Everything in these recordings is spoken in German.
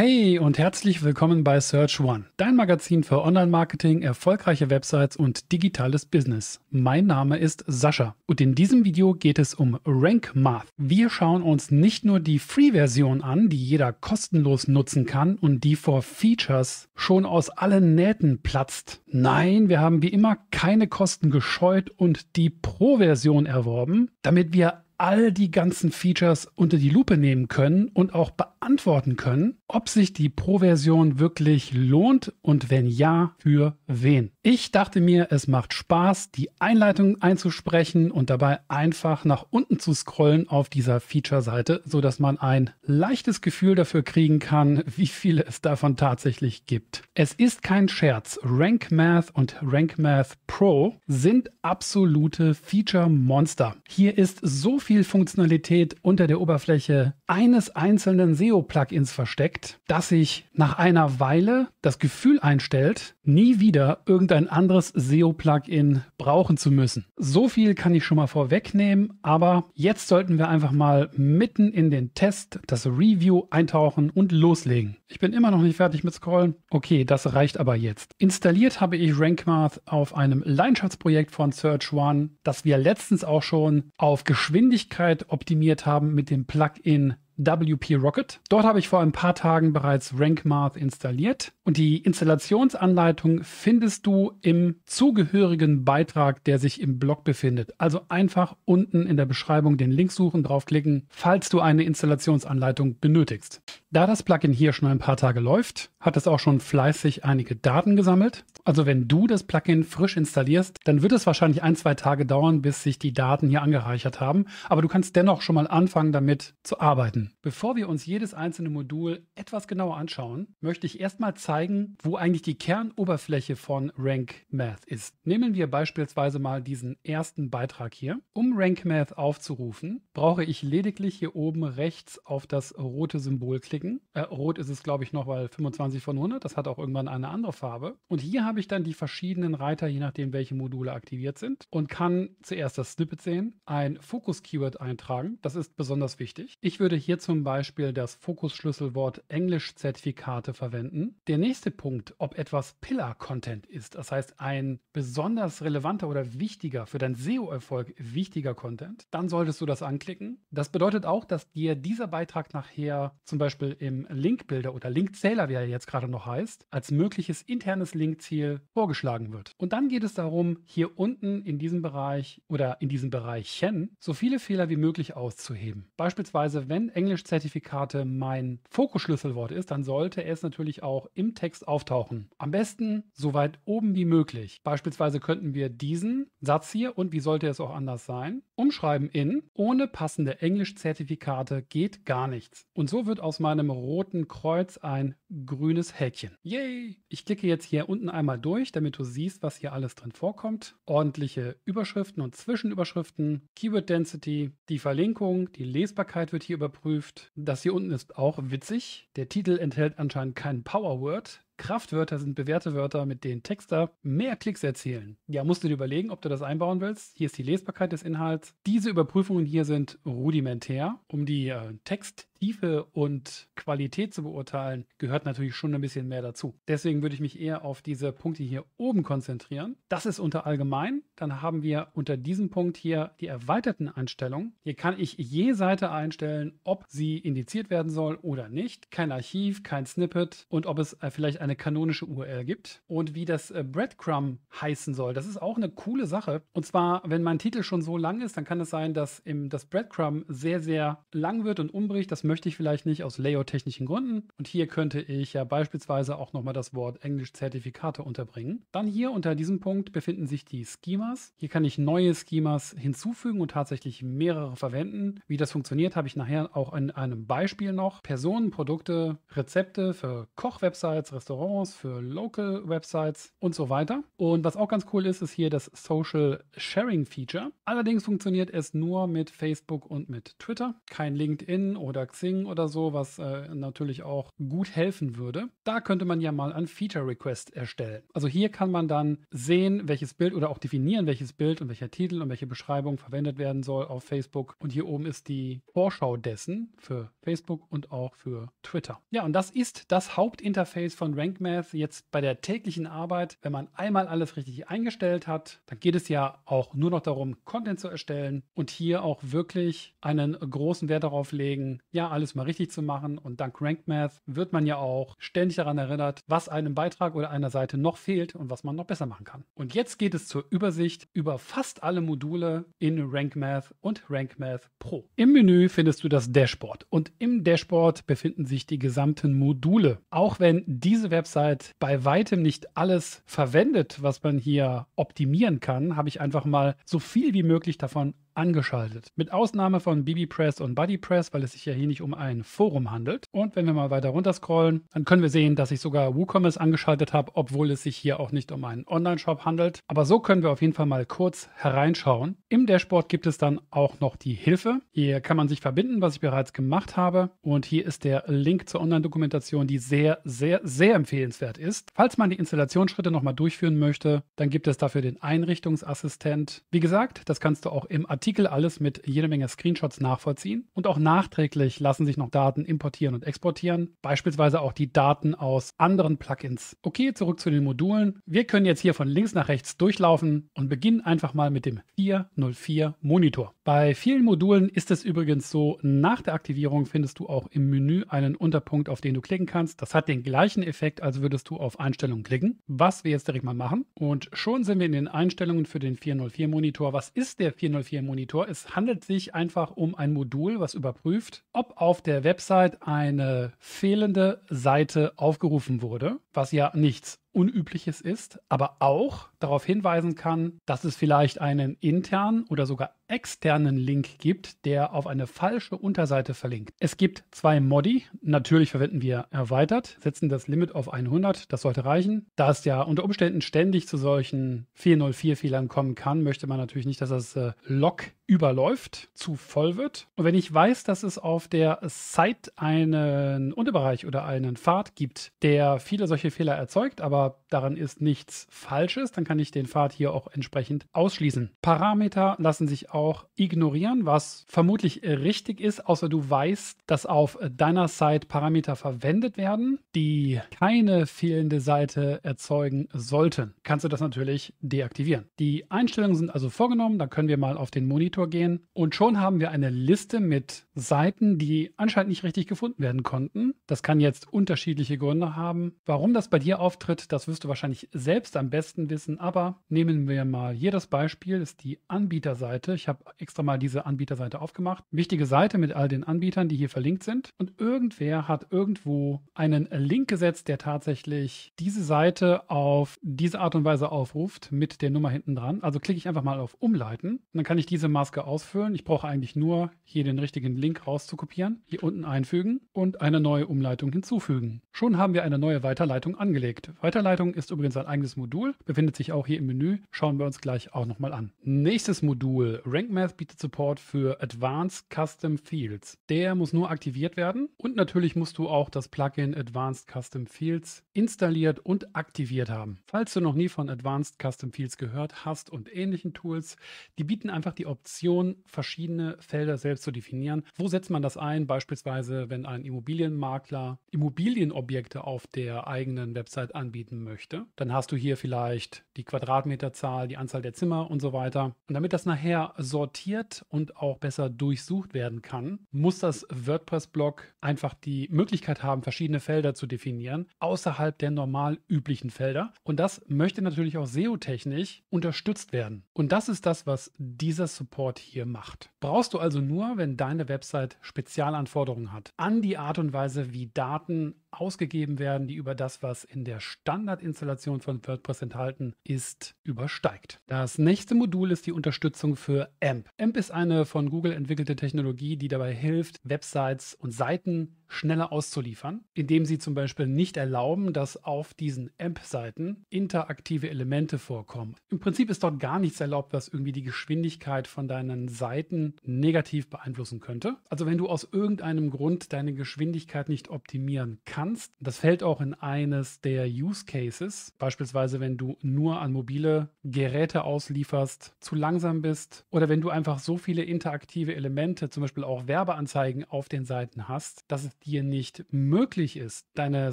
Hey und herzlich willkommen bei Search One, dein Magazin für Online-Marketing, erfolgreiche Websites und digitales Business. Mein Name ist Sascha und in diesem Video geht es um Rank Math. Wir schauen uns nicht nur die Free-Version an, die jeder kostenlos nutzen kann und die vor Features schon aus allen Nähten platzt. Nein, wir haben wie immer keine Kosten gescheut und die Pro-Version erworben, damit wir all die ganzen Features unter die Lupe nehmen können und auch beantworten können, ob sich die Pro-Version wirklich lohnt und wenn ja, für wen. Ich dachte mir, es macht Spaß, die Einleitung einzusprechen und dabei einfach nach unten zu scrollen auf dieser Feature-Seite, sodass man ein leichtes Gefühl dafür kriegen kann, wie viele es davon tatsächlich gibt. Es ist kein Scherz. Rank Math und Rank Math Pro sind absolute Feature-Monster. Hier ist so viel Funktionalität unter der Oberfläche eines einzelnen SEO-Plugins versteckt, dass sich nach einer Weile das Gefühl einstellt, nie wieder irgendein anderes SEO-Plugin brauchen zu müssen. So viel kann ich schon mal vorwegnehmen, aber jetzt sollten wir einfach mal mitten in den Test, das Review eintauchen und loslegen. Ich bin immer noch nicht fertig mit Scrollen. Okay, das reicht aber jetzt. Installiert habe ich RankMath auf einem Leidenschaftsprojekt von Search One, das wir letztens auch schon auf Geschwindigkeit optimiert haben mit dem Plugin WP Rocket. Dort habe ich vor ein paar Tagen bereits RankMath installiert und die Installationsanleitung findest du im zugehörigen Beitrag, der sich im Blog befindet. Also einfach unten in der Beschreibung den Link suchen, draufklicken, falls du eine Installationsanleitung benötigst. Da das Plugin hier schon ein paar Tage läuft, hat es auch schon fleißig einige Daten gesammelt. Also wenn du das Plugin frisch installierst, dann wird es wahrscheinlich ein, zwei Tage dauern, bis sich die Daten hier angereichert haben. Aber du kannst dennoch schon mal anfangen, damit zu arbeiten. Bevor wir uns jedes einzelne Modul etwas genauer anschauen, möchte ich erstmal zeigen, wo eigentlich die Kernoberfläche von Rank Math ist. Nehmen wir beispielsweise mal diesen ersten Beitrag hier. Um Rank Math aufzurufen, brauche ich lediglich hier oben rechts auf das rote Symbol klicken. Äh, rot ist es, glaube ich, noch, weil 25 von 100, das hat auch irgendwann eine andere Farbe. Und hier habe ich dann die verschiedenen Reiter, je nachdem, welche Module aktiviert sind und kann zuerst das Snippet sehen, ein Fokus-Keyword eintragen. Das ist besonders wichtig. Ich würde hier zum Beispiel das Fokusschlüsselwort Englisch-Zertifikate verwenden. Der nächste Punkt, ob etwas Pillar-Content ist, das heißt ein besonders relevanter oder wichtiger, für dein SEO-Erfolg wichtiger Content, dann solltest du das anklicken. Das bedeutet auch, dass dir dieser Beitrag nachher zum Beispiel im Linkbilder oder Linkzähler, wie er jetzt gerade noch heißt, als mögliches internes Linkziel vorgeschlagen wird. Und dann geht es darum, hier unten in diesem Bereich oder in diesem Bereichchen so viele Fehler wie möglich auszuheben. Beispielsweise, wenn Englisch-Zertifikate mein Fokusschlüsselwort ist, dann sollte es natürlich auch im Text auftauchen. Am besten so weit oben wie möglich. Beispielsweise könnten wir diesen Satz hier und wie sollte es auch anders sein, umschreiben in ohne passende Englisch-Zertifikate geht gar nichts. Und so wird aus meinem roten Kreuz ein grünes Häkchen. Yay! Ich klicke jetzt hier unten einmal durch, damit du siehst, was hier alles drin vorkommt. Ordentliche Überschriften und Zwischenüberschriften, Keyword Density, die Verlinkung, die Lesbarkeit wird hier überprüft. Das hier unten ist auch witzig. Der Titel enthält anscheinend kein Powerword. Kraftwörter sind bewährte Wörter, mit denen Texter mehr Klicks erzielen. Ja, musst du dir überlegen, ob du das einbauen willst. Hier ist die Lesbarkeit des Inhalts. Diese Überprüfungen hier sind rudimentär, um die äh, Text Tiefe und Qualität zu beurteilen, gehört natürlich schon ein bisschen mehr dazu. Deswegen würde ich mich eher auf diese Punkte hier oben konzentrieren. Das ist unter allgemein. Dann haben wir unter diesem Punkt hier die erweiterten Einstellungen. Hier kann ich je Seite einstellen, ob sie indiziert werden soll oder nicht. Kein Archiv, kein Snippet und ob es äh, vielleicht eine kanonische URL gibt. Und wie das äh, Breadcrumb heißen soll, das ist auch eine coole Sache. Und zwar, wenn mein Titel schon so lang ist, dann kann es sein, dass das Breadcrumb sehr, sehr lang wird und umbricht. Das möchte ich vielleicht nicht aus layout-technischen Gründen. Und hier könnte ich ja beispielsweise auch nochmal das Wort Englisch-Zertifikate unterbringen. Dann hier unter diesem Punkt befinden sich die Schemas. Hier kann ich neue Schemas hinzufügen und tatsächlich mehrere verwenden. Wie das funktioniert, habe ich nachher auch in einem Beispiel noch. Personen, Produkte, Rezepte für Kochwebsites, Restaurants, für Local Websites und so weiter. Und was auch ganz cool ist, ist hier das Social Sharing Feature. Allerdings funktioniert es nur mit Facebook und mit Twitter. Kein LinkedIn oder Xing oder so, was äh, natürlich auch gut helfen würde. Da könnte man ja mal ein Feature Request erstellen. Also hier kann man dann sehen, welches Bild oder auch definieren, welches Bild und welcher Titel und welche Beschreibung verwendet werden soll auf Facebook. Und hier oben ist die Vorschau dessen für Facebook und auch für Twitter. Ja, und das ist das Hauptinterface von RankMath jetzt bei der täglichen Arbeit. Wenn man einmal alles richtig eingestellt hat, dann geht es ja auch nur noch darum, Content zu erstellen und hier auch wirklich einen großen Wert darauf legen, ja, alles mal richtig zu machen. Und dank RankMath wird man ja auch ständig daran erinnert, was einem Beitrag oder einer Seite noch fehlt und was man noch besser machen kann. Und jetzt geht es zur Übersicht über fast alle Module in RankMath und RankMath Pro. Im Menü findest du das Dashboard und im Dashboard befinden sich die gesamten Module. Auch wenn diese Website bei weitem nicht alles verwendet, was man hier optimieren kann, habe ich einfach mal so viel wie möglich davon angeschaltet. Mit Ausnahme von BBPress und BuddyPress, weil es sich ja hier nicht um ein Forum handelt. Und wenn wir mal weiter runter scrollen, dann können wir sehen, dass ich sogar WooCommerce angeschaltet habe, obwohl es sich hier auch nicht um einen Online-Shop handelt. Aber so können wir auf jeden Fall mal kurz hereinschauen. Im Dashboard gibt es dann auch noch die Hilfe. Hier kann man sich verbinden, was ich bereits gemacht habe. Und hier ist der Link zur Online-Dokumentation, die sehr, sehr, sehr empfehlenswert ist. Falls man die Installationsschritte nochmal durchführen möchte, dann gibt es dafür den Einrichtungsassistent. Wie gesagt, das kannst du auch im Artikel Artikel alles mit jede Menge Screenshots nachvollziehen und auch nachträglich lassen sich noch Daten importieren und exportieren, beispielsweise auch die Daten aus anderen Plugins. Okay, zurück zu den Modulen. Wir können jetzt hier von links nach rechts durchlaufen und beginnen einfach mal mit dem 404 Monitor. Bei vielen Modulen ist es übrigens so, nach der Aktivierung findest du auch im Menü einen Unterpunkt, auf den du klicken kannst. Das hat den gleichen Effekt, als würdest du auf Einstellungen klicken, was wir jetzt direkt mal machen. Und schon sind wir in den Einstellungen für den 404 Monitor. Was ist der 404 Monitor? Monitor. Es handelt sich einfach um ein Modul, was überprüft, ob auf der Website eine fehlende Seite aufgerufen wurde, was ja nichts Unübliches ist, aber auch darauf hinweisen kann, dass es vielleicht einen internen oder sogar externen Link gibt, der auf eine falsche Unterseite verlinkt. Es gibt zwei Modi. Natürlich verwenden wir erweitert, setzen das Limit auf 100. Das sollte reichen. Da es ja unter Umständen ständig zu solchen 404-Fehlern kommen kann, möchte man natürlich nicht, dass das äh, Log überläuft, zu voll wird. Und wenn ich weiß, dass es auf der Site einen Unterbereich oder einen Pfad gibt, der viele solche Fehler erzeugt, aber daran ist nichts Falsches, dann kann ich den Pfad hier auch entsprechend ausschließen. Parameter lassen sich auch ignorieren, was vermutlich richtig ist, außer du weißt, dass auf deiner Site Parameter verwendet werden, die keine fehlende Seite erzeugen sollten. Kannst du das natürlich deaktivieren. Die Einstellungen sind also vorgenommen, da können wir mal auf den Monitor gehen und schon haben wir eine Liste mit Seiten, die anscheinend nicht richtig gefunden werden konnten. Das kann jetzt unterschiedliche Gründe haben. Warum das bei dir auftritt, das wirst du wahrscheinlich selbst am besten wissen, aber nehmen wir mal hier das Beispiel, ist die Anbieterseite. Ich habe extra mal diese Anbieterseite aufgemacht. Wichtige Seite mit all den Anbietern, die hier verlinkt sind und irgendwer hat irgendwo einen Link gesetzt, der tatsächlich diese Seite auf diese Art und Weise aufruft mit der Nummer hinten dran. Also klicke ich einfach mal auf Umleiten und dann kann ich diese Maske ausfüllen. Ich brauche eigentlich nur hier den richtigen Link rauszukopieren, hier unten einfügen und eine neue Umleitung hinzufügen. Schon haben wir eine neue Weiterleitung angelegt. Weiterleitung ist übrigens ein eigenes Modul, befindet sich auch hier im Menü. Schauen wir uns gleich auch nochmal an. Nächstes Modul. RankMath bietet Support für Advanced Custom Fields. Der muss nur aktiviert werden und natürlich musst du auch das Plugin Advanced Custom Fields installiert und aktiviert haben. Falls du noch nie von Advanced Custom Fields gehört hast und ähnlichen Tools, die bieten einfach die Option, verschiedene Felder selbst zu definieren. Wo setzt man das ein? Beispielsweise, wenn ein Immobilienmakler Immobilienobjekte auf der eigenen Website anbieten möchte. Dann hast du hier vielleicht die Quadratmeterzahl, die Anzahl der Zimmer und so weiter. Und damit das nachher sortiert und auch besser durchsucht werden kann, muss das WordPress-Blog einfach die Möglichkeit haben, verschiedene Felder zu definieren, außerhalb der normal üblichen Felder. Und das möchte natürlich auch SEO-technisch unterstützt werden. Und das ist das, was dieser Support hier macht. Brauchst du also nur, wenn deine Website Spezialanforderungen hat, an die Art und Weise, wie Daten ausgegeben werden, die über das, was in der Standardinstallation von WordPress enthalten ist, übersteigt. Das nächste Modul ist die Unterstützung für AMP. AMP ist eine von Google entwickelte Technologie, die dabei hilft, Websites und Seiten schneller auszuliefern, indem sie zum Beispiel nicht erlauben, dass auf diesen AMP-Seiten interaktive Elemente vorkommen. Im Prinzip ist dort gar nichts erlaubt, was irgendwie die Geschwindigkeit von deinen Seiten negativ beeinflussen könnte. Also wenn du aus irgendeinem Grund deine Geschwindigkeit nicht optimieren kannst, das fällt auch in eines der Use Cases, beispielsweise wenn du nur an mobile Geräte auslieferst, zu langsam bist oder wenn du einfach so viele interaktive Elemente, zum Beispiel auch Werbeanzeigen auf den Seiten hast, dass es dir nicht möglich ist, deine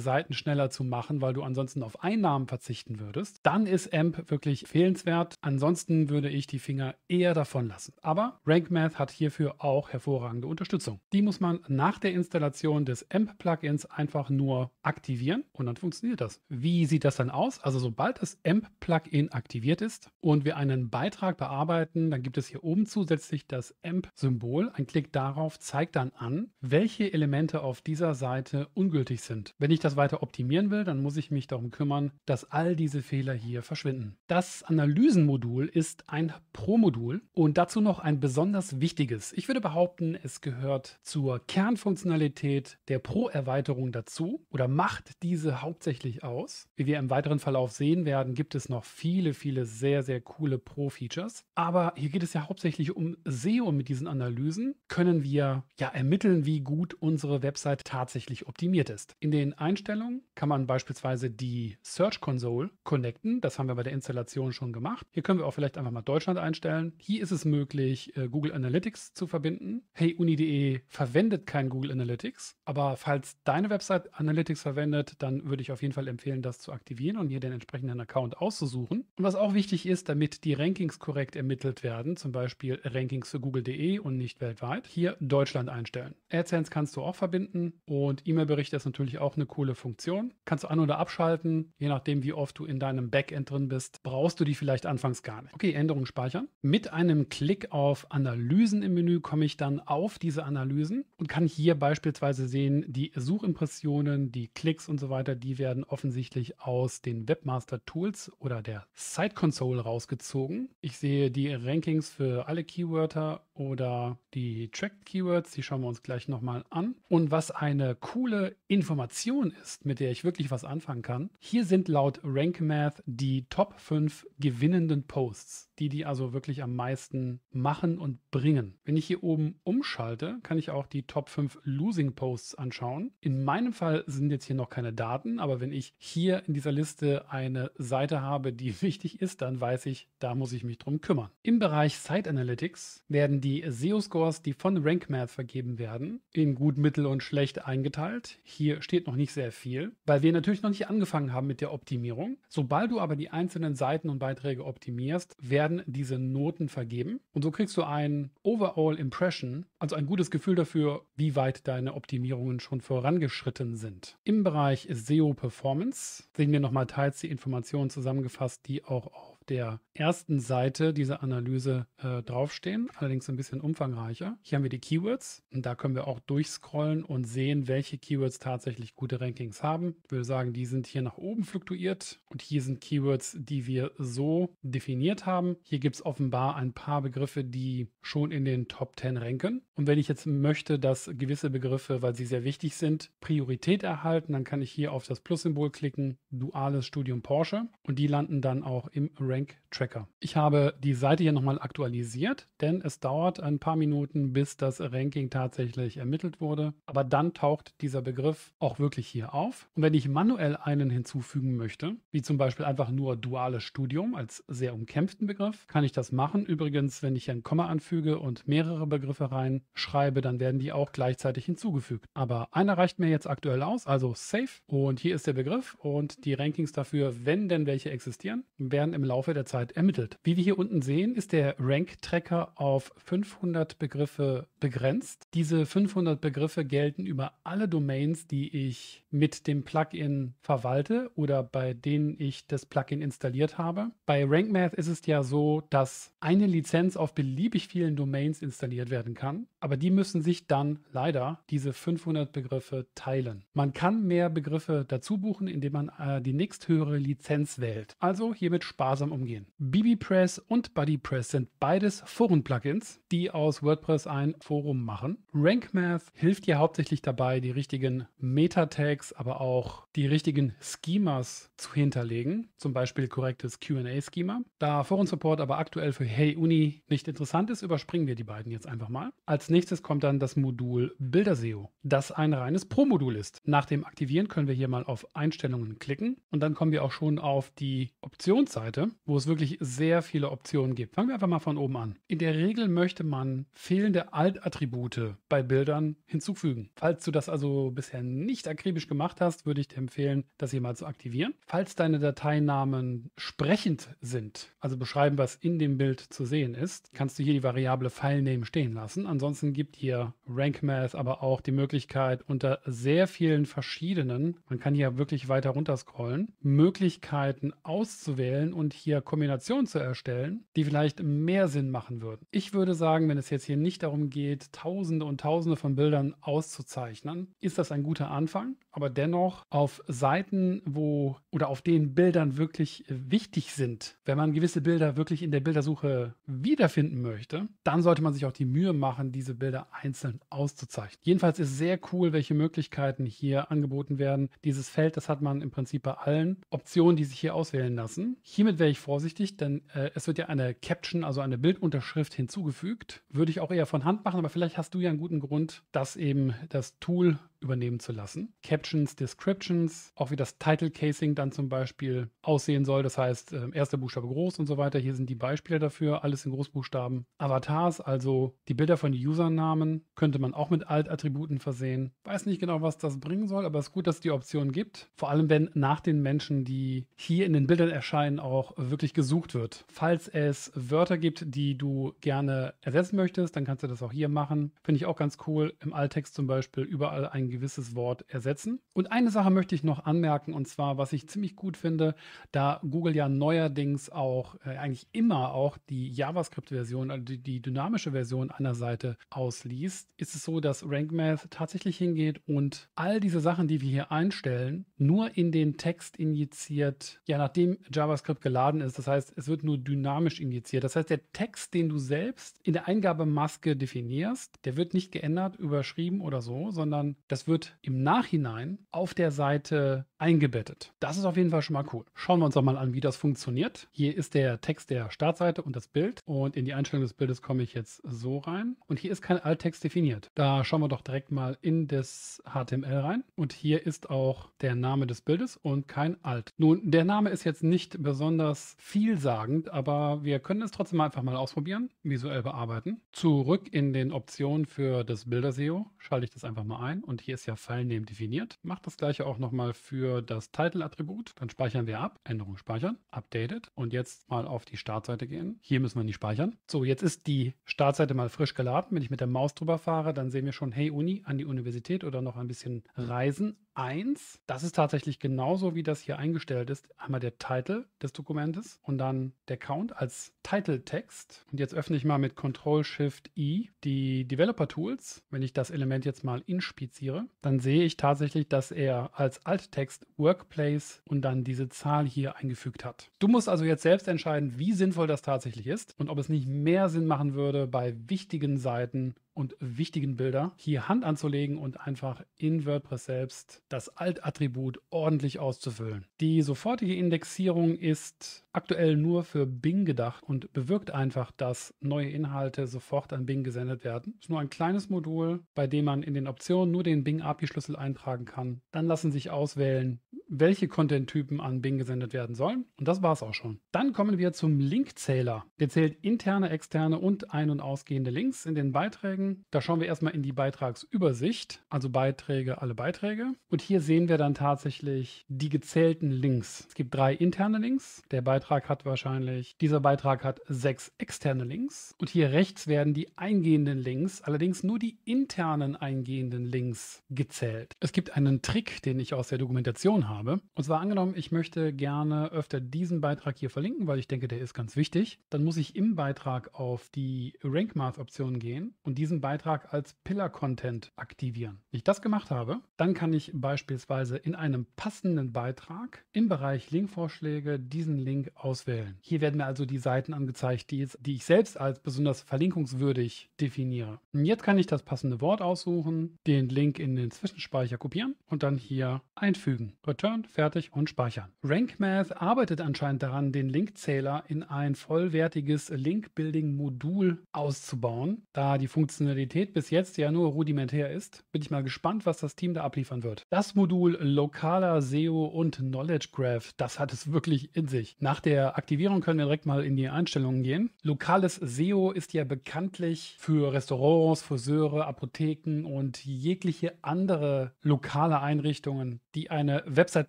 Seiten schneller zu machen, weil du ansonsten auf Einnahmen verzichten würdest, dann ist AMP wirklich fehlenswert. Ansonsten würde ich die Finger eher davon lassen. Aber RankMath hat hierfür auch hervorragende Unterstützung. Die muss man nach der Installation des AMP-Plugins einfach nur aktivieren und dann funktioniert das. Wie sieht das dann aus? Also sobald das AMP-Plugin aktiviert ist und wir einen Beitrag bearbeiten, dann gibt es hier oben zusätzlich das AMP-Symbol. Ein Klick darauf zeigt dann an, welche Elemente auf dieser Seite ungültig sind. Wenn ich das weiter optimieren will, dann muss ich mich darum kümmern, dass all diese Fehler hier verschwinden. Das Analysenmodul ist ein Pro-Modul und dazu noch ein besonders wichtiges. Ich würde behaupten, es gehört zur Kernfunktionalität der Pro-Erweiterung dazu oder macht diese hauptsächlich aus. Wie wir im weiteren Verlauf sehen werden, gibt es noch viele, viele sehr, sehr coole Pro-Features. Aber hier geht es ja hauptsächlich um SEO mit diesen Analysen können wir ja ermitteln, wie gut unsere Website tatsächlich optimiert ist. In den Einstellungen kann man beispielsweise die Search Console connecten. Das haben wir bei der Installation schon gemacht. Hier können wir auch vielleicht einfach mal Deutschland einstellen. Hier ist es möglich, äh, Google Analytics zu verbinden. Hey, Uni.de verwendet kein Google Analytics, aber falls deine Website Analytics verwendet, dann würde ich auf jeden Fall empfehlen, das zu aktivieren und hier den entsprechenden Account auszusuchen. Und was auch wichtig ist, damit die Rankings korrekt ermittelt werden, zum Beispiel Rankings für Google.de und nicht weltweit, hier Deutschland einstellen. AdSense kannst du auch verbinden und E-Mail-Berichte ist natürlich auch eine coole Funktion. Kannst du an- oder abschalten, je nachdem, wie oft du in deinem Backend drin bist, brauchst du die vielleicht anfangs gar nicht. Okay, Änderung speichern. Mit einem Klick auf Analysen im Menü komme ich dann auf diese Analysen und kann hier beispielsweise sehen, die Suchimpressionen, die Klicks und so weiter, die werden offensichtlich aus den Webmaster Tools oder der Site Console rausgezogen. Ich sehe die Rankings für alle Keywörter oder die Tracked Keywords, die schauen wir uns gleich nochmal an. Und was eine coole Information ist, mit der ich wirklich was anfangen kann, hier sind laut RankMath die Top 5 gewinnenden Posts, die die also wirklich am meisten machen und bringen. Wenn ich hier oben umschalte, kann ich auch die Top 5 Losing Posts anschauen. In meinem Fall sind jetzt hier noch keine Daten, aber wenn ich hier in dieser Liste eine Seite habe, die wichtig ist, dann weiß ich, da muss ich mich drum kümmern. Im Bereich Site Analytics werden die SEO-Scores, die von RankMath vergeben werden, in gut, mittel und schlecht eingeteilt. Hier steht noch nicht sehr viel, weil wir natürlich noch nicht angefangen haben mit der Optimierung. Sobald du aber die einzelnen Seiten und Beiträge optimierst, werden diese Noten vergeben. Und so kriegst du ein Overall Impression, also ein gutes Gefühl dafür, wie weit deine Optimierungen schon vorangeschritten sind. Im Bereich SEO Performance sehen wir nochmal teils die Informationen zusammengefasst, die auch auf der ersten Seite dieser Analyse äh, draufstehen, allerdings ein bisschen umfangreicher. Hier haben wir die Keywords und da können wir auch durchscrollen und sehen, welche Keywords tatsächlich gute Rankings haben. Ich würde sagen, die sind hier nach oben fluktuiert und hier sind Keywords, die wir so definiert haben. Hier gibt es offenbar ein paar Begriffe, die schon in den Top 10 ranken. Und wenn ich jetzt möchte, dass gewisse Begriffe, weil sie sehr wichtig sind, Priorität erhalten, dann kann ich hier auf das Plus-Symbol klicken, duales Studium Porsche und die landen dann auch im Ranking Rank Tracker. Ich habe die Seite hier nochmal aktualisiert, denn es dauert ein paar Minuten, bis das Ranking tatsächlich ermittelt wurde. Aber dann taucht dieser Begriff auch wirklich hier auf. Und wenn ich manuell einen hinzufügen möchte, wie zum Beispiel einfach nur duales Studium als sehr umkämpften Begriff, kann ich das machen. Übrigens, wenn ich hier ein Komma anfüge und mehrere Begriffe reinschreibe, dann werden die auch gleichzeitig hinzugefügt. Aber einer reicht mir jetzt aktuell aus, also Safe. Und hier ist der Begriff und die Rankings dafür, wenn denn welche existieren, werden im Laufe der Zeit ermittelt. Wie wir hier unten sehen, ist der Rank-Tracker auf 500 Begriffe begrenzt. Diese 500 Begriffe gelten über alle Domains, die ich mit dem Plugin verwalte oder bei denen ich das Plugin installiert habe. Bei RankMath ist es ja so, dass eine Lizenz auf beliebig vielen Domains installiert werden kann, aber die müssen sich dann leider diese 500 Begriffe teilen. Man kann mehr Begriffe dazu buchen, indem man äh, die nächsthöhere Lizenz wählt. Also hiermit sparsam umgehen. BBPress und BuddyPress sind beides Foren-Plugins, die aus WordPress ein Forum machen. RankMath hilft dir hauptsächlich dabei, die richtigen Meta-Tags, aber auch die richtigen Schemas zu hinterlegen, zum Beispiel korrektes QA-Schema. Da Foren-Support aber aktuell für Hey Uni nicht interessant ist, überspringen wir die beiden jetzt einfach mal. Als nächstes kommt dann das Modul Bilderseo, das ein reines Pro-Modul ist. Nach dem Aktivieren können wir hier mal auf Einstellungen klicken und dann kommen wir auch schon auf die Optionsseite, wo es wirklich sehr viele Optionen gibt. Fangen wir einfach mal von oben an. In der Regel möchte man fehlende Alt-Attribute bei Bildern hinzufügen. Falls du das also bisher nicht akribisch gemacht hast, würde ich dir empfehlen, das hier mal zu aktivieren. Falls deine Dateinamen sprechend sind, also beschreiben, was in dem Bild zu sehen ist, kannst du hier die Variable Filename stehen lassen. Ansonsten gibt hier RankMath aber auch die Möglichkeit, unter sehr vielen verschiedenen, man kann hier wirklich weiter runter scrollen, Möglichkeiten auszuwählen und hier Kombinationen zu erstellen, die vielleicht mehr Sinn machen würden. Ich würde sagen, wenn es jetzt hier nicht darum geht, tausende und tausende von Bildern auszuzeichnen, ist das ein guter Anfang, aber dennoch auf Seiten, wo oder auf denen Bildern wirklich wichtig sind, wenn man gewisse Bilder wirklich in der Bildersuche wiederfinden möchte, dann sollte man sich auch die Mühe machen, diese Bilder einzeln auszuzeichnen. Jedenfalls ist sehr cool, welche Möglichkeiten hier angeboten werden. Dieses Feld, das hat man im Prinzip bei allen Optionen, die sich hier auswählen lassen. Hiermit wäre ich vorsichtig, denn äh, es wird ja eine Caption, also eine Bildunterschrift hinzugefügt. Würde ich auch eher von Hand machen, aber vielleicht hast du ja einen guten Grund, dass eben das Tool übernehmen zu lassen. Captions, Descriptions, auch wie das Title Casing dann zum Beispiel aussehen soll. Das heißt, äh, erster Buchstabe groß und so weiter. Hier sind die Beispiele dafür, alles in Großbuchstaben. Avatars, also die Bilder von Usernamen, könnte man auch mit Alt-Attributen versehen. Weiß nicht genau, was das bringen soll, aber es ist gut, dass es die Option gibt. Vor allem, wenn nach den Menschen, die hier in den Bildern erscheinen, auch wirklich gesucht wird. Falls es Wörter gibt, die du gerne ersetzen möchtest, dann kannst du das auch hier machen. Finde ich auch ganz cool. Im Alttext zum Beispiel überall ein gewisses Wort ersetzen. Und eine Sache möchte ich noch anmerken, und zwar, was ich ziemlich gut finde, da Google ja neuerdings auch, äh, eigentlich immer auch die JavaScript-Version, also die, die, dynamische Version einer Seite ausliest, ist es so, dass RankMath tatsächlich hingeht und all diese Sachen, die wir hier einstellen, nur in den Text injiziert, ja, nachdem JavaScript geladen ist. Das heißt, es wird nur dynamisch injiziert. Das heißt, der Text, den du selbst in der Eingabemaske definierst, der wird nicht geändert, überschrieben oder so, sondern das das wird im Nachhinein auf der Seite eingebettet. Das ist auf jeden Fall schon mal cool. Schauen wir uns doch mal an, wie das funktioniert. Hier ist der Text der Startseite und das Bild. Und in die Einstellung des Bildes komme ich jetzt so rein. Und hier ist kein Alttext definiert. Da schauen wir doch direkt mal in das HTML rein. Und hier ist auch der Name des Bildes und kein Alt. Nun, der Name ist jetzt nicht besonders vielsagend, aber wir können es trotzdem einfach mal ausprobieren, visuell bearbeiten. Zurück in den Optionen für das Bilder-SEO schalte ich das einfach mal ein und hier ist ja FileName definiert. Macht das gleiche auch nochmal für das Title-Attribut. Dann speichern wir ab. Änderung speichern. Updated. Und jetzt mal auf die Startseite gehen. Hier müssen wir nicht speichern. So, jetzt ist die Startseite mal frisch geladen. Wenn ich mit der Maus drüber fahre, dann sehen wir schon, hey Uni, an die Universität oder noch ein bisschen reisen. 1. Das ist tatsächlich genauso, wie das hier eingestellt ist. Einmal der Titel des Dokumentes und dann der Count als Title-Text. Und jetzt öffne ich mal mit Ctrl-Shift-I die Developer-Tools. Wenn ich das Element jetzt mal inspiziere, dann sehe ich tatsächlich, dass er als Alttext Workplace und dann diese Zahl hier eingefügt hat. Du musst also jetzt selbst entscheiden, wie sinnvoll das tatsächlich ist und ob es nicht mehr Sinn machen würde, bei wichtigen Seiten und wichtigen Bilder hier Hand anzulegen und einfach in WordPress selbst das Alt-Attribut ordentlich auszufüllen. Die sofortige Indexierung ist aktuell nur für Bing gedacht und bewirkt einfach, dass neue Inhalte sofort an Bing gesendet werden. Es ist nur ein kleines Modul, bei dem man in den Optionen nur den Bing API-Schlüssel eintragen kann. Dann lassen sich auswählen, welche Content-Typen an Bing gesendet werden sollen. Und das war es auch schon. Dann kommen wir zum Linkzähler. Der zählt interne, externe und ein- und ausgehende Links in den Beiträgen. Da schauen wir erstmal in die Beitragsübersicht, also Beiträge, alle Beiträge. Und hier sehen wir dann tatsächlich die gezählten Links. Es gibt drei interne Links. Der Beitrag hat wahrscheinlich, dieser Beitrag hat sechs externe Links. Und hier rechts werden die eingehenden Links, allerdings nur die internen eingehenden Links gezählt. Es gibt einen Trick, den ich aus der Dokumentation habe habe. Und zwar angenommen, ich möchte gerne öfter diesen Beitrag hier verlinken, weil ich denke, der ist ganz wichtig. Dann muss ich im Beitrag auf die Rank Math Option gehen und diesen Beitrag als Pillar Content aktivieren. Wenn ich das gemacht habe, dann kann ich beispielsweise in einem passenden Beitrag im Bereich Linkvorschläge diesen Link auswählen. Hier werden mir also die Seiten angezeigt, die, die ich selbst als besonders verlinkungswürdig definiere. Und jetzt kann ich das passende Wort aussuchen, den Link in den Zwischenspeicher kopieren und dann hier einfügen. Return, fertig und speichern. RankMath arbeitet anscheinend daran, den Linkzähler in ein vollwertiges Link-Building-Modul auszubauen. Da die Funktionalität bis jetzt ja nur rudimentär ist, bin ich mal gespannt, was das Team da abliefern wird. Das Modul lokaler SEO und Knowledge Graph, das hat es wirklich in sich. Nach der Aktivierung können wir direkt mal in die Einstellungen gehen. Lokales SEO ist ja bekanntlich für Restaurants, Friseure, Apotheken und jegliche andere lokale Einrichtungen, die eine Website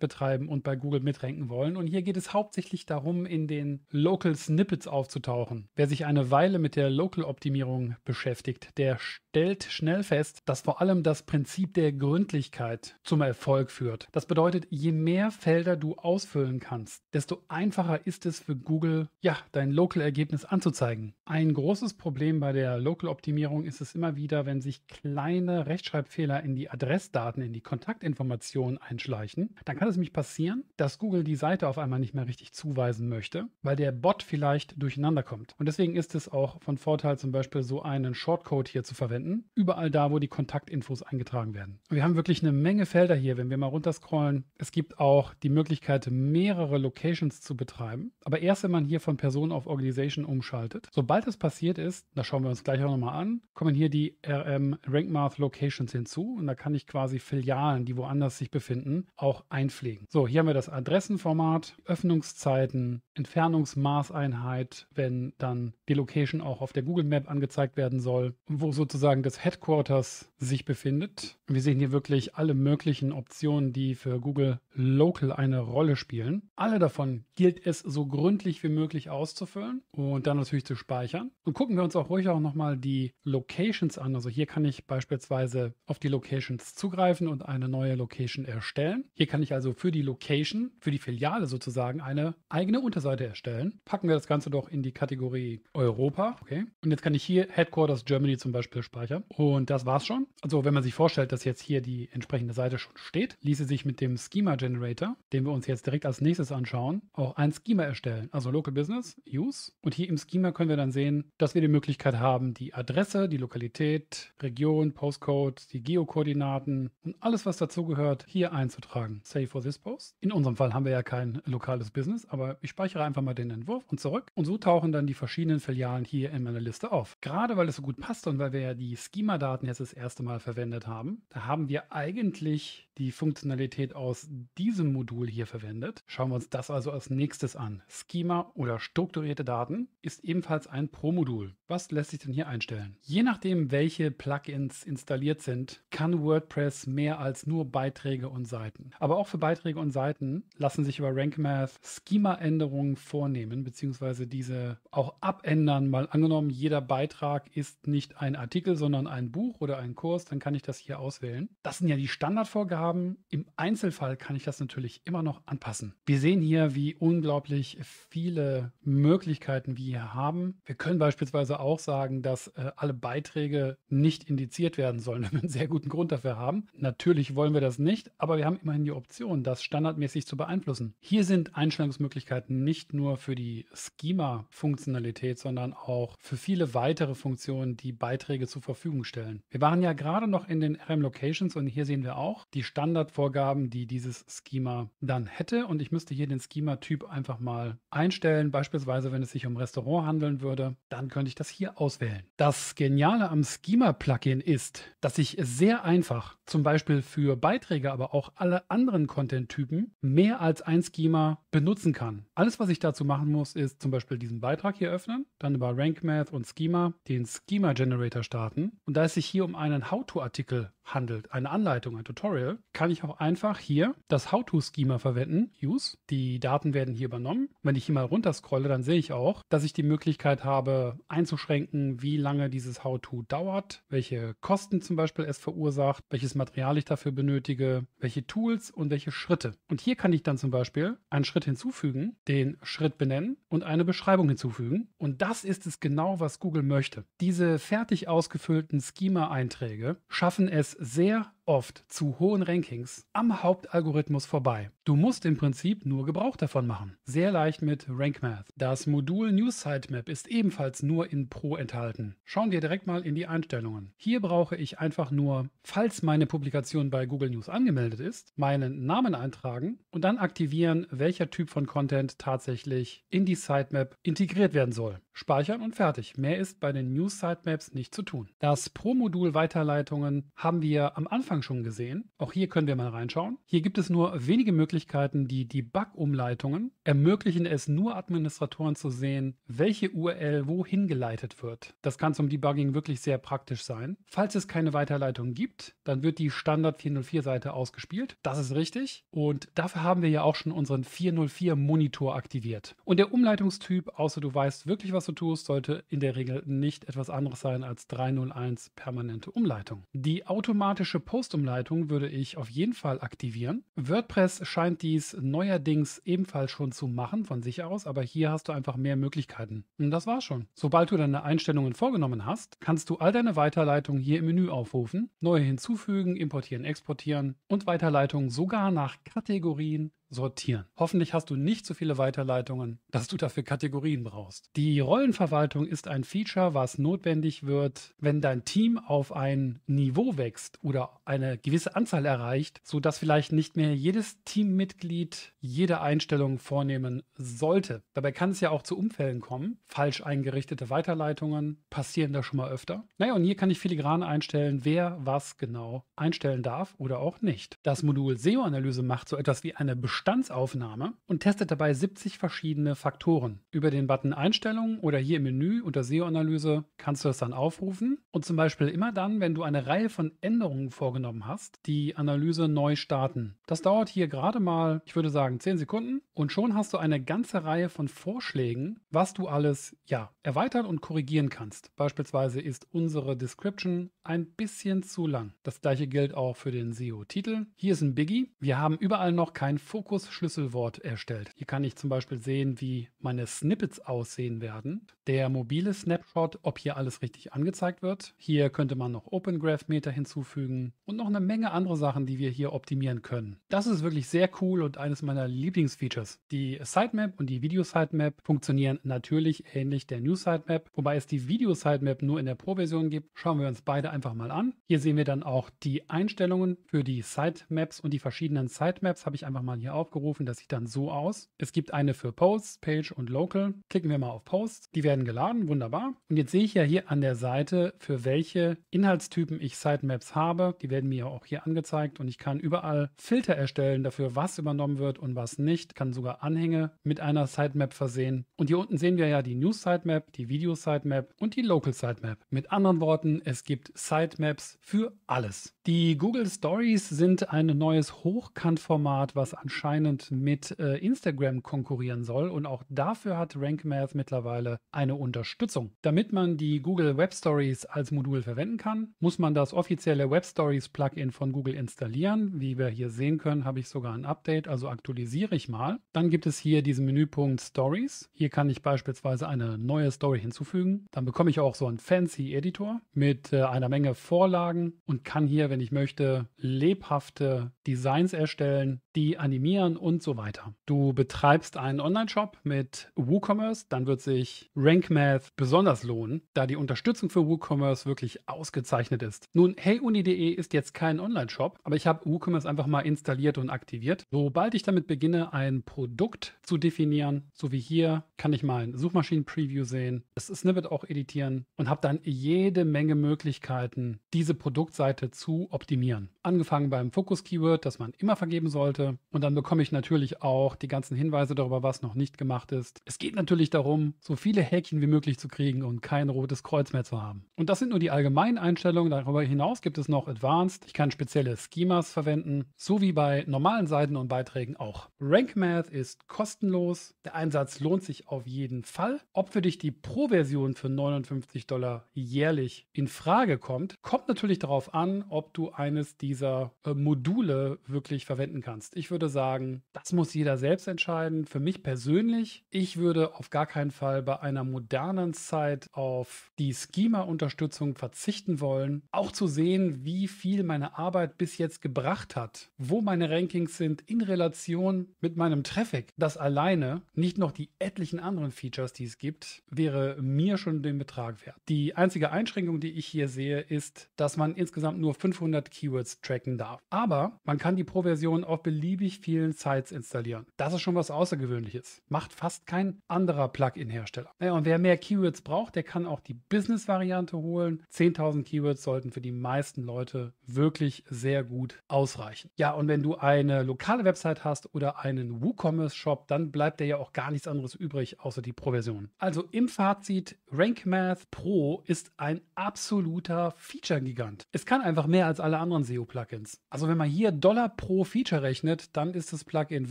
betreiben und bei Google mitranken wollen. Und hier geht es hauptsächlich darum, in den Local Snippets aufzutauchen. Wer sich eine Weile mit der Local-Optimierung beschäftigt, der stellt schnell fest, dass vor allem das Prinzip der Gründlichkeit zum Erfolg führt. Das bedeutet, je mehr Felder du ausfüllen kannst, desto einfacher ist es für Google, ja, dein Local-Ergebnis anzuzeigen. Ein großes Problem bei der Local-Optimierung ist es immer wieder, wenn sich kleine Rechtschreibfehler in die Adressdaten, in die Kontaktinformationen einschleichen, dann kann es nämlich passieren, dass Google die Seite auf einmal nicht mehr richtig zuweisen möchte, weil der Bot vielleicht durcheinander kommt. Und deswegen ist es auch von Vorteil, zum Beispiel so einen Shortcode hier zu verwenden, überall da, wo die Kontaktinfos eingetragen werden. Wir haben wirklich eine Menge Felder hier, wenn wir mal runterscrollen. Es gibt auch die Möglichkeit, mehrere Locations zu betreiben. Aber erst, wenn man hier von Person auf Organization umschaltet. Sobald das passiert ist, da schauen wir uns gleich auch nochmal an, kommen hier die RM RankMath Locations hinzu und da kann ich quasi Filialen, die woanders sich befinden, auch einpflegen. So, hier haben wir das Adressenformat, Öffnungszeiten, Entfernungsmaßeinheit, wenn dann die Location auch auf der Google Map angezeigt werden soll, wo sozusagen das Headquarters sich befindet. Wir sehen hier wirklich alle möglichen Optionen, die für Google Local eine Rolle spielen. Alle davon gilt es so gründlich wie möglich auszufüllen und dann natürlich zu speichern. Und gucken wir uns auch ruhig auch nochmal die Locations an. Also hier kann ich beispielsweise auf die Locations zugreifen und eine neue Location erstellen. Hier kann ich also für die Location, für die Filiale sozusagen eine eigene Unterseite erstellen. Packen wir das Ganze doch in die Kategorie Europa. Okay. Und jetzt kann ich hier Headquarters Germany zum Beispiel speichern. Und das war's schon. Also wenn man sich vorstellt, dass jetzt hier die entsprechende Seite schon steht, ließe sich mit dem Schema Generator, den wir uns jetzt direkt als nächstes anschauen, auch ein Schema erstellen. Also Local Business, Use. Und hier im Schema können wir dann sehen, dass wir die Möglichkeit haben, die Adresse, die Lokalität, Region, Postcode, die Geokoordinaten und alles, was dazugehört, hier einzutragen. Save for this post. In unserem Fall haben wir ja kein lokales Business, aber ich speichere einfach mal den Entwurf und zurück. Und so tauchen dann die verschiedenen Filialen hier in meiner Liste auf. Gerade weil es so gut passt und weil wir ja die Schema-Daten jetzt das erste Mal verwendet haben, da haben wir eigentlich die Funktionalität aus diesem Modul hier verwendet. Schauen wir uns das also als nächstes an. Schema oder strukturierte Daten ist ebenfalls ein Pro-Modul. Was lässt sich denn hier einstellen? Je nachdem, welche Plugins installiert sind, kann WordPress mehr als nur Beiträge und Seiten. Aber auch für Beiträge und Seiten lassen sich über RankMath Schema-Änderungen vornehmen, beziehungsweise diese auch abändern. Mal angenommen, jeder Beitrag ist nicht ein Artikel, sondern ein Buch oder ein Kurs, dann kann ich das hier auswählen. Das sind ja die Standardvorgaben. Im Einzelfall kann ich das natürlich immer noch anpassen. Wir sehen hier, wie unglaublich viele Möglichkeiten wir hier haben. Wir können beispielsweise auch sagen, dass äh, alle Beiträge nicht indiziert werden sollen, wenn wir einen sehr guten Grund dafür haben. Natürlich wollen wir das nicht, aber wir haben immerhin die Option, das standardmäßig zu beeinflussen. Hier sind Einstellungsmöglichkeiten nicht nur für die Schema-Funktionalität, sondern auch für viele weitere Funktionen, die Beiträge zur Verfügung stellen. Wir waren ja gerade noch in den RM Locations und hier sehen wir auch die Standardvorgaben, die dieses Schema dann hätte. Und ich müsste hier den Schema-Typ einfach mal einstellen. Beispielsweise, wenn es sich um Restaurant handeln würde, dann könnte ich das hier auswählen. Das Geniale am Schema-Plugin ist, dass ich sehr einfach, zum Beispiel für Beiträge, aber auch alle anderen Content-Typen, mehr als ein Schema benutzen kann. Alles, was ich dazu machen muss, ist zum Beispiel diesen Beitrag hier öffnen, dann über RankMath und Schema den Schema Generator starten. Und da es sich hier um einen How-To-Artikel handelt, eine Anleitung, ein Tutorial, kann ich auch einfach hier das How-to-Schema verwenden, Use. Die Daten werden hier übernommen. Wenn ich hier mal runterscrolle, dann sehe ich auch, dass ich die Möglichkeit habe, einzuschränken, wie lange dieses How-to dauert, welche Kosten zum Beispiel es verursacht, welches Material ich dafür benötige, welche Tools und welche Schritte. Und hier kann ich dann zum Beispiel einen Schritt hinzufügen, den Schritt benennen und eine Beschreibung hinzufügen. Und das ist es genau, was Google möchte. Diese fertig ausgefüllten Schema-Einträge schaffen es sehr oft zu hohen Rankings am Hauptalgorithmus vorbei. Du musst im Prinzip nur Gebrauch davon machen. Sehr leicht mit RankMath. Das Modul News Sitemap ist ebenfalls nur in Pro enthalten. Schauen wir direkt mal in die Einstellungen. Hier brauche ich einfach nur, falls meine Publikation bei Google News angemeldet ist, meinen Namen eintragen und dann aktivieren, welcher Typ von Content tatsächlich in die Sitemap integriert werden soll. Speichern und fertig. Mehr ist bei den News Sitemaps nicht zu tun. Das Pro-Modul Weiterleitungen haben wir am Anfang schon gesehen. Auch hier können wir mal reinschauen. Hier gibt es nur wenige Möglichkeiten. Die Debug-Umleitungen ermöglichen es nur Administratoren zu sehen, welche URL wohin geleitet wird. Das kann zum Debugging wirklich sehr praktisch sein. Falls es keine Weiterleitung gibt, dann wird die Standard 404-Seite ausgespielt. Das ist richtig. Und dafür haben wir ja auch schon unseren 404-Monitor aktiviert. Und der Umleitungstyp, außer du weißt wirklich, was du tust, sollte in der Regel nicht etwas anderes sein als 301 permanente Umleitung. Die automatische Postumleitung würde ich auf jeden Fall aktivieren. WordPress scheint dies neuerdings ebenfalls schon zu machen von sich aus, aber hier hast du einfach mehr Möglichkeiten. Und das war's schon. Sobald du deine Einstellungen vorgenommen hast, kannst du all deine Weiterleitungen hier im Menü aufrufen, neue hinzufügen, importieren, exportieren und Weiterleitungen sogar nach Kategorien sortieren. Hoffentlich hast du nicht so viele Weiterleitungen, dass du dafür Kategorien brauchst. Die Rollenverwaltung ist ein Feature, was notwendig wird, wenn dein Team auf ein Niveau wächst oder eine gewisse Anzahl erreicht, sodass vielleicht nicht mehr jedes Teammitglied jede Einstellung vornehmen sollte. Dabei kann es ja auch zu Umfällen kommen. Falsch eingerichtete Weiterleitungen passieren da schon mal öfter. Naja, und hier kann ich filigran einstellen, wer was genau einstellen darf oder auch nicht. Das Modul SEO-Analyse macht so etwas wie eine Beschreibung Bestandsaufnahme und testet dabei 70 verschiedene Faktoren. Über den Button Einstellungen oder hier im Menü unter SEO-Analyse kannst du das dann aufrufen und zum Beispiel immer dann, wenn du eine Reihe von Änderungen vorgenommen hast, die Analyse neu starten. Das dauert hier gerade mal, ich würde sagen, 10 Sekunden und schon hast du eine ganze Reihe von Vorschlägen, was du alles ja erweitern und korrigieren kannst. Beispielsweise ist unsere Description ein bisschen zu lang. Das gleiche gilt auch für den SEO-Titel. Hier ist ein Biggie. Wir haben überall noch kein Fokus Fokus-Schlüsselwort erstellt. Hier kann ich zum Beispiel sehen, wie meine Snippets aussehen werden. Der mobile Snapshot, ob hier alles richtig angezeigt wird. Hier könnte man noch Open Graph Meter hinzufügen und noch eine Menge andere Sachen, die wir hier optimieren können. Das ist wirklich sehr cool und eines meiner Lieblingsfeatures. Die Sitemap und die Video Sitemap funktionieren natürlich ähnlich der New Sitemap, wobei es die Video Sitemap nur in der Pro-Version gibt. Schauen wir uns beide einfach mal an. Hier sehen wir dann auch die Einstellungen für die Sitemaps und die verschiedenen Sitemaps habe ich einfach mal hier aufgerufen. Das sieht dann so aus. Es gibt eine für Posts, Page und Local. Klicken wir mal auf Posts. Die werden geladen. Wunderbar. Und jetzt sehe ich ja hier an der Seite, für welche Inhaltstypen ich Sitemaps habe. Die werden mir auch hier angezeigt und ich kann überall Filter erstellen dafür, was übernommen wird und was nicht. Kann sogar Anhänge mit einer Sitemap versehen. Und hier unten sehen wir ja die News Sitemap, die Video Sitemap und die Local Sitemap. Mit anderen Worten, es gibt Sitemaps für alles. Die Google Stories sind ein neues Hochkantformat, was anscheinend mit äh, Instagram konkurrieren soll und auch dafür hat RankMath mittlerweile eine Unterstützung. Damit man die Google Web Stories als Modul verwenden kann, muss man das offizielle Web Stories Plugin von Google installieren. Wie wir hier sehen können, habe ich sogar ein Update, also aktualisiere ich mal. Dann gibt es hier diesen Menüpunkt Stories. Hier kann ich beispielsweise eine neue Story hinzufügen. Dann bekomme ich auch so einen fancy Editor mit äh, einer Menge Vorlagen und kann hier, wenn ich möchte, lebhafte Designs erstellen, die animieren und so weiter. Du betreibst einen Online-Shop mit WooCommerce, dann wird sich RankMath besonders lohnen, da die Unterstützung für WooCommerce wirklich ausgezeichnet ist. Nun, heyuni.de ist jetzt kein Online-Shop, aber ich habe WooCommerce einfach mal installiert und aktiviert. Sobald ich damit beginne, ein Produkt zu definieren, so wie hier, kann ich mal ein Suchmaschinen-Preview sehen, das Snippet auch editieren und habe dann jede Menge Möglichkeiten, diese Produktseite zu optimieren. Angefangen beim Fokus-Keyword, das man immer vergeben sollte, Und dann bekomme ich natürlich auch die ganzen Hinweise darüber, was noch nicht gemacht ist. Es geht natürlich darum, so viele Häkchen wie möglich zu kriegen und kein rotes Kreuz mehr zu haben. Und das sind nur die allgemeinen Einstellungen. Darüber hinaus gibt es noch Advanced. Ich kann spezielle Schemas verwenden, so wie bei normalen Seiten und Beiträgen auch. Rank Math ist kostenlos. Der Einsatz lohnt sich auf jeden Fall. Ob für dich die Pro-Version für 59 Dollar jährlich in Frage kommt, kommt natürlich darauf an, ob du eines dieser äh, Module wirklich verwenden kannst. Ich würde sagen, das muss jeder selbst entscheiden. Für mich persönlich, ich würde auf gar keinen Fall bei einer modernen Zeit auf die Schema-Unterstützung verzichten wollen. Auch zu sehen, wie viel meine Arbeit bis jetzt gebracht hat, wo meine Rankings sind in Relation mit meinem Traffic. Das alleine, nicht noch die etlichen anderen Features, die es gibt, wäre mir schon den Betrag wert. Die einzige Einschränkung, die ich hier sehe, ist, dass man insgesamt nur 500 Keywords tracken darf. Aber man kann die Pro-Version auf beliebig vielen Sites installieren. Das ist schon was Außergewöhnliches. Macht fast kein anderer Plugin-Hersteller. Naja, und wer mehr Keywords braucht, der kann auch die Business-Variante holen. 10.000 Keywords sollten für die meisten Leute wirklich sehr gut ausreichen. Ja, und wenn du eine lokale Website hast oder einen WooCommerce-Shop, dann bleibt dir ja auch gar nichts anderes übrig, außer die Pro-Version. Also im Fazit, Rank Math Pro ist ein absoluter Feature-Gigant. Es kann einfach mehr als alle anderen SEO-Plugins. Also wenn man hier Dollar pro Feature rechnet, dann ist das Plugin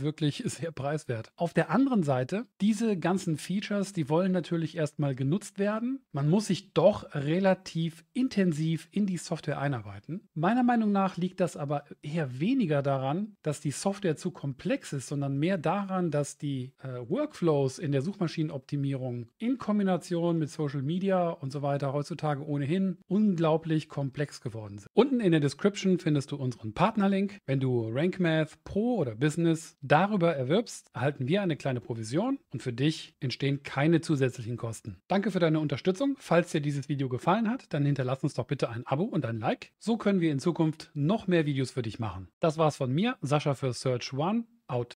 wirklich sehr preiswert. Auf der anderen Seite, diese ganzen Features, die wollen natürlich erstmal genutzt werden. Man muss sich doch relativ intensiv in die Software einarbeiten. Meiner Meinung nach liegt das aber eher weniger daran, dass die Software zu komplex ist, sondern mehr daran, dass die äh, Workflows in der Suchmaschinenoptimierung in Kombination mit Social Media und so weiter heutzutage ohnehin unglaublich komplex geworden sind. Unten in der Description findest du unseren Partnerlink. Wenn du RankMath Pro oder Business darüber erwirbst, erhalten wir eine kleine Provision und für dich entstehen keine zusätzlichen Kosten. Danke für deine Unterstützung. Falls dir dieses Video gefallen hat, dann hinterlass uns doch bitte ein Abo und ein Like. So können wir in Zukunft noch mehr Videos für dich machen. Das war's von mir, Sascha für Search One. Out.